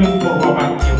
Minggu.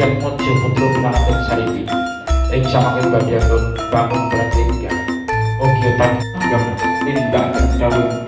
Siang Mojo Metro Penanten yang Ing samakin bagian bangun berarti Oke, tak tindak dan